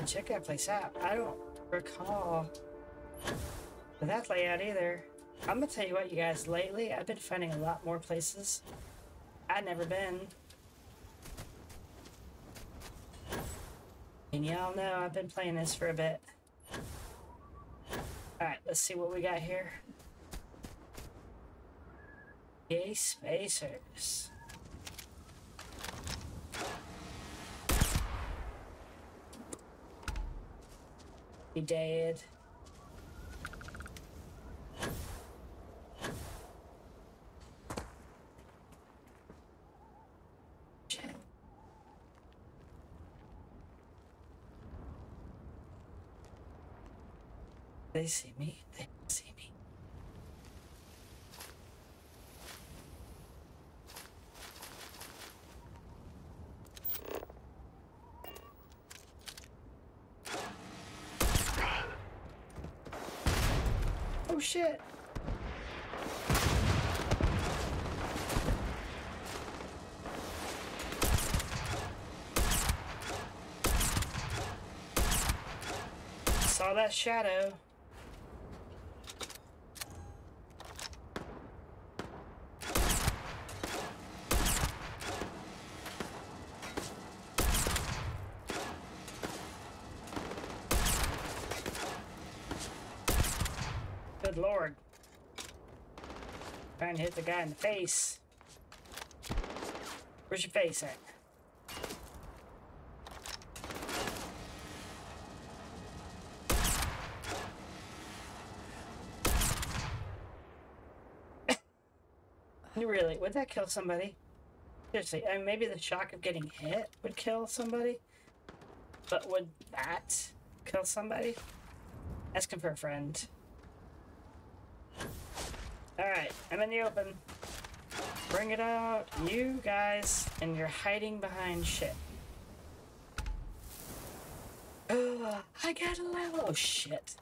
Man, check that place out. I don't recall that layout either. I'm gonna tell you what, you guys, lately I've been finding a lot more places I'd never been. And y'all know I've been playing this for a bit. Alright, let's see what we got here. Yay, spacers. He dead. They see me. They see me. Oh shit. Saw that shadow. Good lord. Trying to hit the guy in the face. Where's your face at? really? Would that kill somebody? Seriously, I mean, maybe the shock of getting hit would kill somebody, but would that kill somebody? Asking for a friend. Alright, I'm in the open. Bring it out, you guys, and you're hiding behind shit. Ugh, I got a level. Oh shit.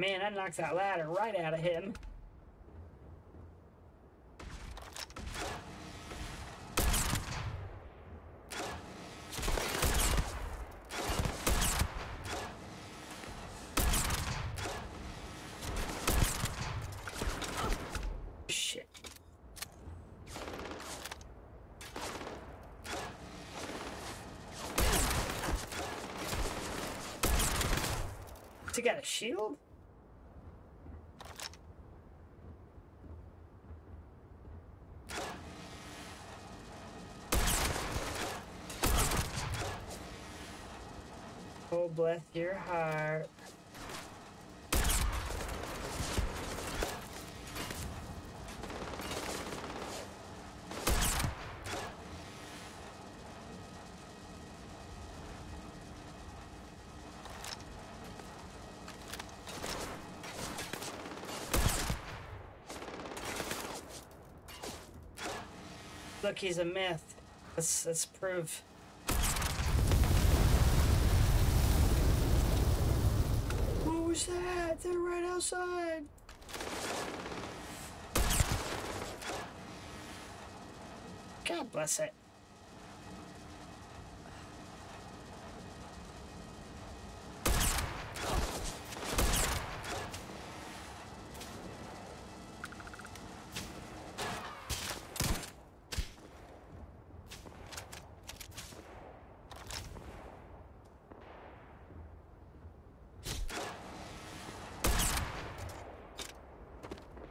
Man, that knocks that ladder right out of him. He got a shield? Bless your heart. Look, he's a myth. Let's, let's prove. What that? They're right outside. God bless it.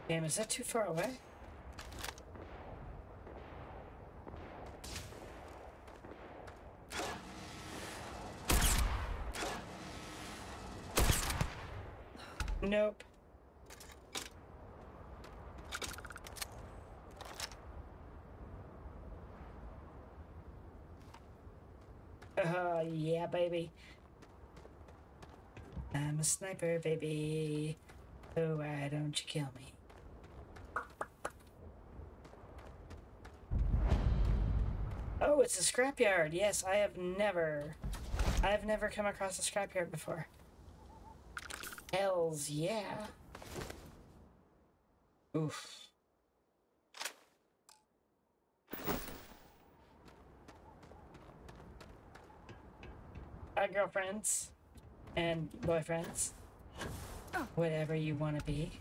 Damn, is that too far away? Nope. Uh, yeah, baby. I'm a sniper, baby. So why don't you kill me? Oh, it's a scrapyard. Yes, I have never, I have never come across a scrapyard before. Hells yeah. Oof. Hi, girlfriends and boyfriends. Oh. Whatever you want to be.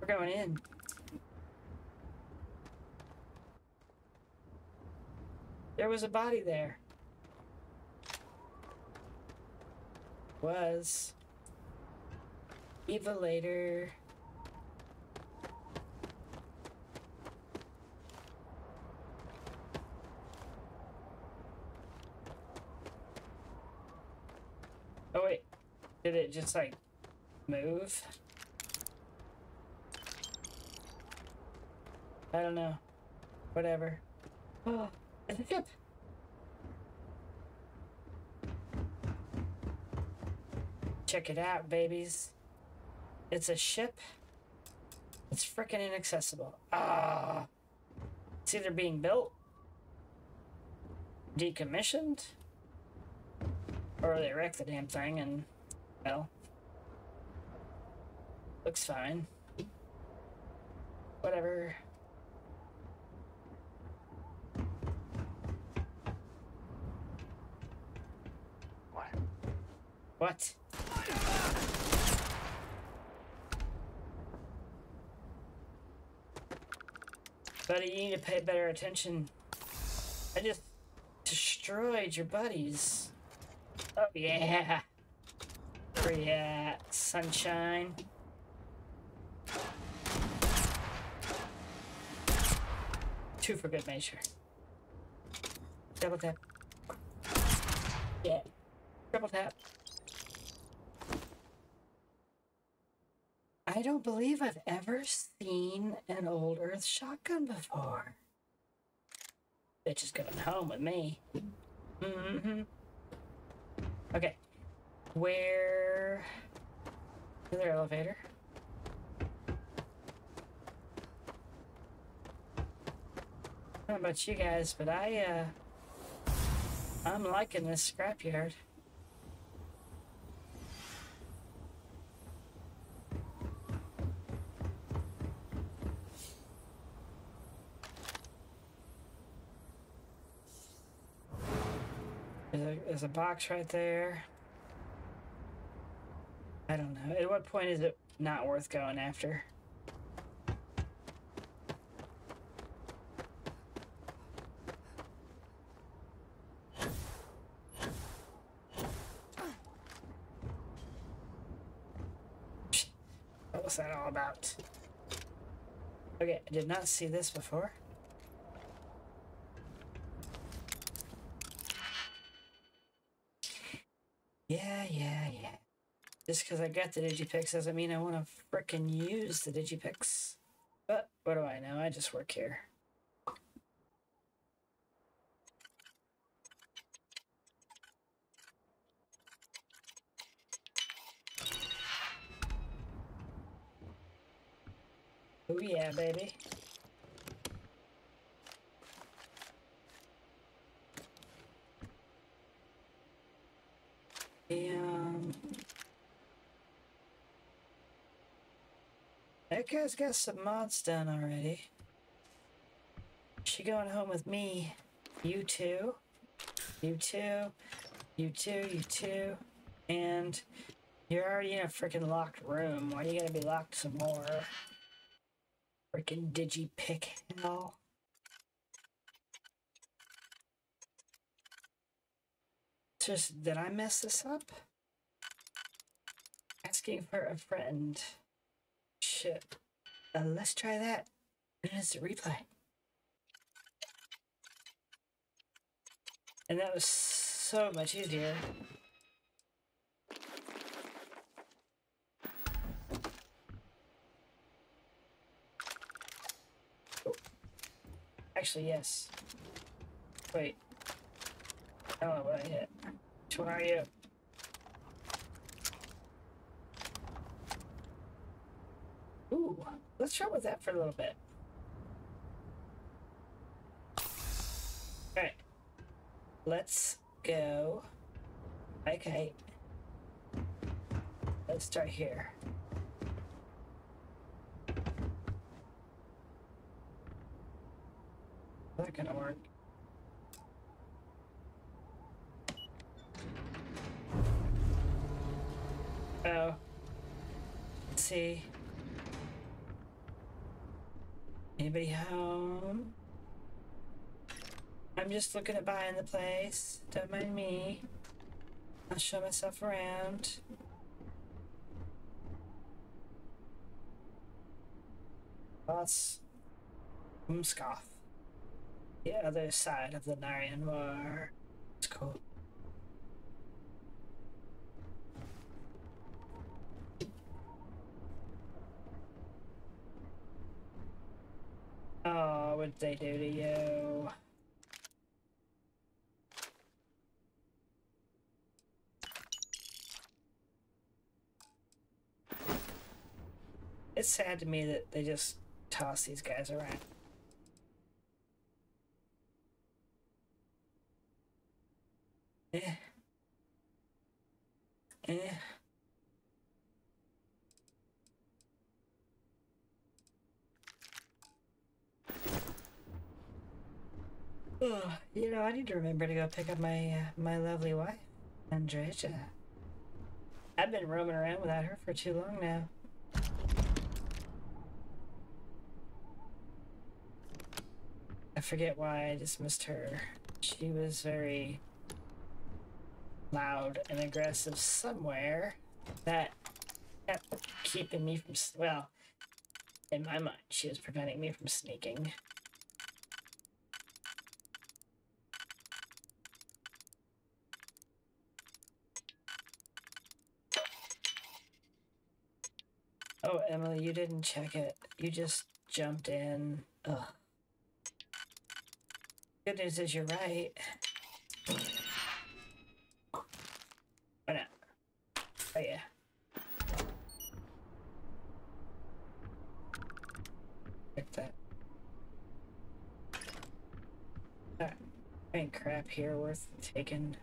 We're going in. There was a body there. Was. Eva later. Oh wait, did it just like move? I don't know. Whatever. Oh, Check it out, babies. It's a ship. It's freaking inaccessible. Ah. It's either being built, decommissioned, or they wrecked the damn thing and, well, looks fine. Whatever. What? What? Buddy, you need to pay better attention. I just destroyed your buddies. Oh, yeah. You at, sunshine? Two for good measure. Double tap. Yeah. Triple tap. I don't believe I've ever seen an old Earth shotgun before. Bitch is going home with me. Mm-hmm. Okay. Where... Another elevator. I don't know about you guys, but I, uh... I'm liking this scrapyard. There's a, box right there. I don't know. At what point is it not worth going after? What was that all about? Okay, I did not see this before. Yeah, yeah, yeah. Just because I got the Digipicks doesn't mean I want to frickin' use the Digipicks. But what do I know? I just work here. Oh yeah, baby. That guy's got some mods done already. She going home with me. You too. You too. You too. You too. And you're already in a freaking locked room. Why do you gonna be locked some more? Freaking digipick hell. Just, did I mess this up? Asking for a friend. Shit. Uh, let's try that. It's a replay. And that was so much easier. Actually, yes. Wait. I don't know what I hit. Which one are you? Ooh, let's try with that for a little bit. Alright. Let's go. Okay. Let's start here. That gonna work? Oh. Let's see. Anybody home? I'm just looking at buying the place. Don't mind me. I'll show myself around. That's Umskoth. The other side of the Narion War. It's cool. Did they do to you? It's sad to me that they just toss these guys around. Eh. Eh. Ugh, you know, I need to remember to go pick up my uh, my lovely wife, Andreja. I've been roaming around without her for too long now. I forget why I dismissed her. She was very loud and aggressive somewhere that kept keeping me from, well, in my mind, she was preventing me from sneaking. Emily, you didn't check it. You just jumped in. Ugh. Good news is you're right. Why not? Oh, yeah. Check that. Alright. Ain't crap here worth taking.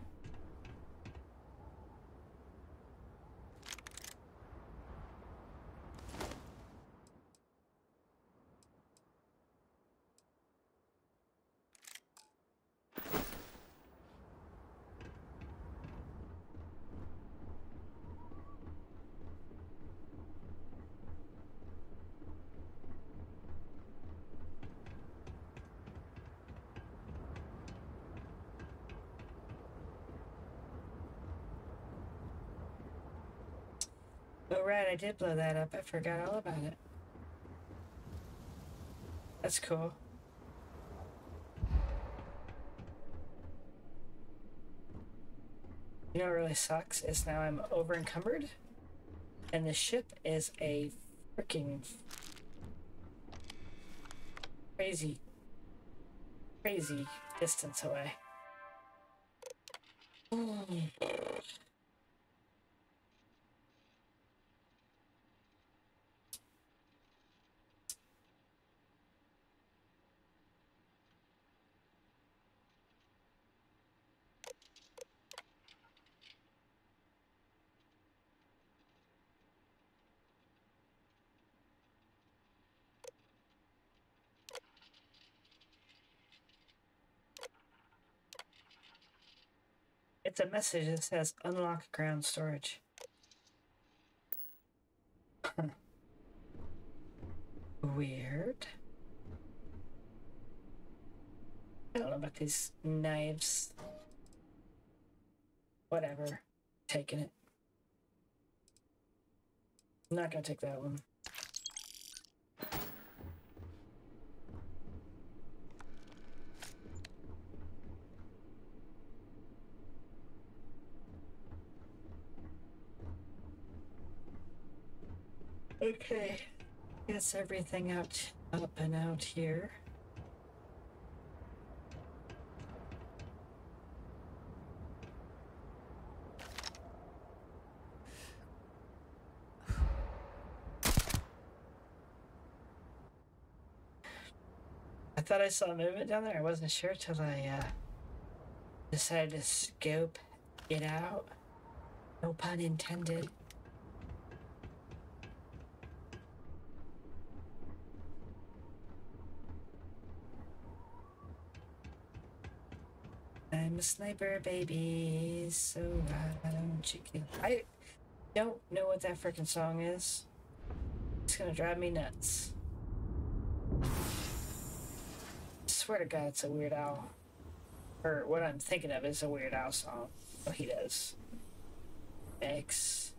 Oh, right, I did blow that up. I forgot all about it. That's cool. You know what really sucks is now I'm over encumbered, and the ship is a freaking crazy, crazy distance away. It's a message that says unlock ground storage. Weird. I don't know about these knives. Whatever. Taking it. I'm not gonna take that one. Okay. Guess everything out up and out here. I thought I saw movement down there. I wasn't sure till I uh, decided to scope it out. No pun intended. I'm a sniper, baby. So why don't you? I don't know what that freaking song is. It's gonna drive me nuts. I swear to God, it's a Weird Al. Or what I'm thinking of is a Weird Al song. Oh, he does. X.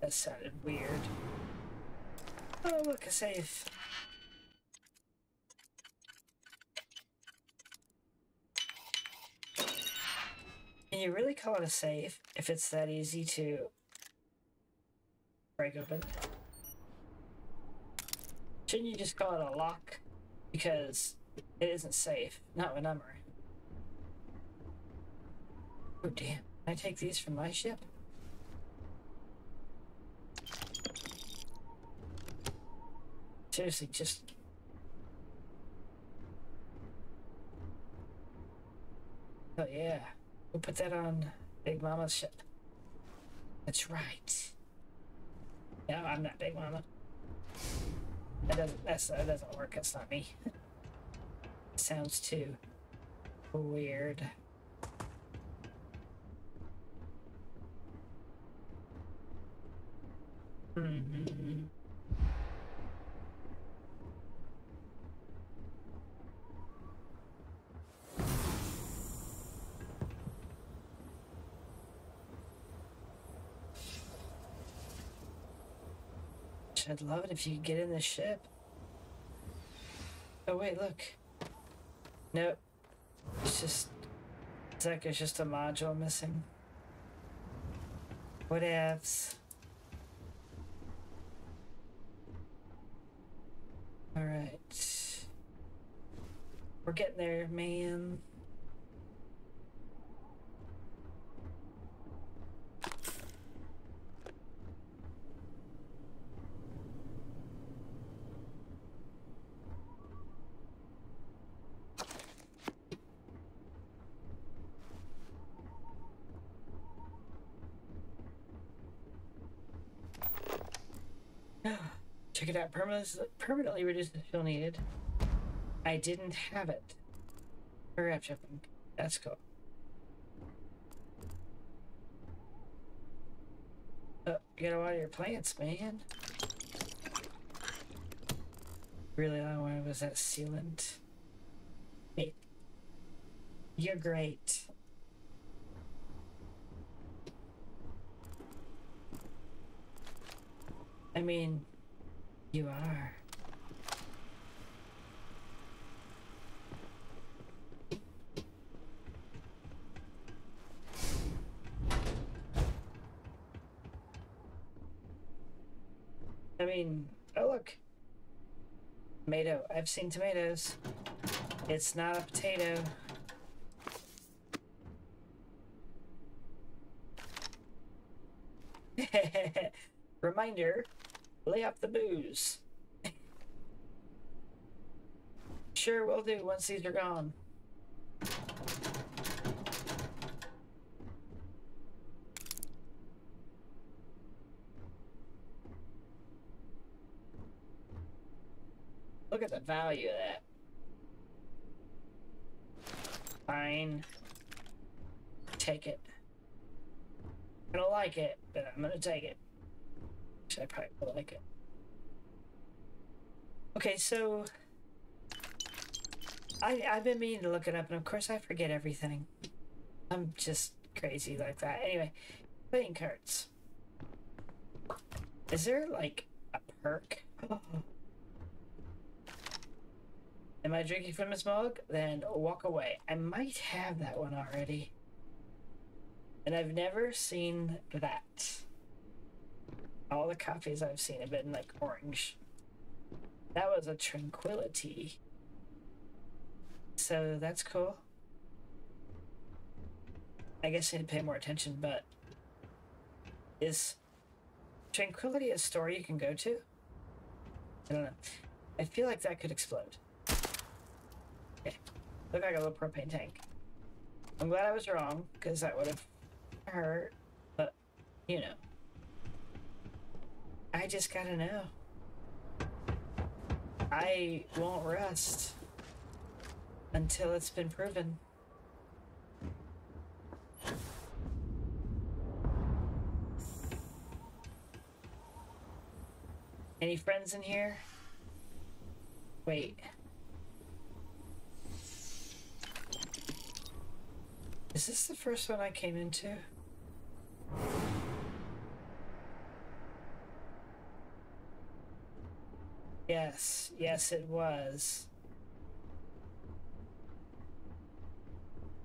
That sounded weird. Oh, look, a safe. Can you really call it a safe if it's that easy to break open? Shouldn't you just call it a lock? Because it isn't safe. Not I'm around. Oh damn. Can I take these from my ship? Seriously, just... Oh yeah. We'll put that on Big Mama's ship. That's right. No, I'm not Big Mama. That doesn't that's, that doesn't work. That's not me. Sounds too weird. Mm-hmm. I'd love it if you could get in the ship. Oh wait, look. Nope. It's just it's like there's just a module missing. What ifs? Alright. We're getting there, man. It out. Permanently, reduce the fuel needed. I didn't have it. Hurry up, shipping. That's cool. Uh, get out of your plants, man. Really, all I wanted was that sealant. Hey, you're great. I mean, you are. I mean, oh look. Tomato. I've seen tomatoes. It's not a potato. Reminder, lay up the booze. sure will do once these are gone. Look at the value of that. Fine. Take it. I don't like it, but I'm gonna take it. I probably will like it. Okay, so I I've been meaning to look it up, and of course I forget everything. I'm just crazy like that. Anyway, playing cards. Is there like a perk? Am I drinking from this mug? Then walk away. I might have that one already. And I've never seen that. All the coffees I've seen have been like orange. That was a tranquility. So that's cool. I guess I need to pay more attention, but is tranquility a store you can go to? I don't know. I feel like that could explode. Okay. Look like a little propane tank. I'm glad I was wrong, because that would have hurt. But, you know. I just gotta know. I won't rest until it's been proven. Any friends in here? Wait. Is this the first one I came into? Yes, yes it was.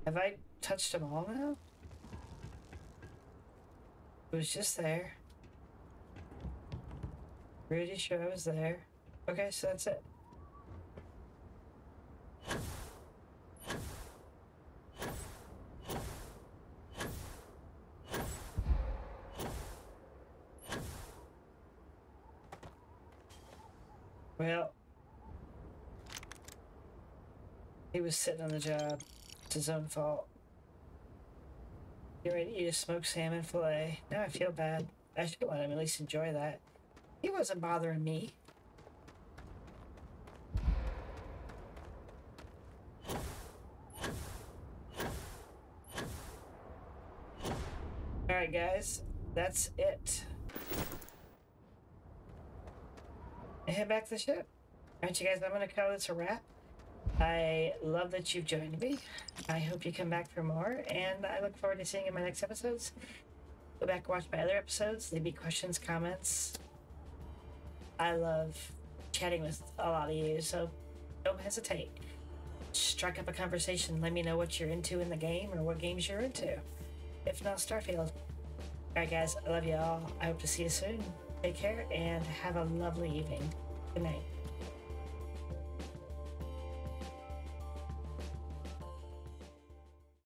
Have I touched them all now? It was just there. Pretty sure I was there. Okay, so that's it. Well, he was sitting on the job. It's his own fault. You ready to eat a smoked salmon fillet? Now I feel bad. I should let him at least enjoy that. He wasn't bothering me. Alright guys, that's it. Head back to the ship. Alright you guys, I'm gonna call this a wrap. I love that you've joined me. I hope you come back for more, and I look forward to seeing you in my next episodes. Go back and watch my other episodes. Leave me questions, comments. I love chatting with a lot of you, so don't hesitate. Strike up a conversation. Let me know what you're into in the game or what games you're into. If not, Starfield. Alright, guys, I love you all. I hope to see you soon. Take care and have a lovely evening. Good night.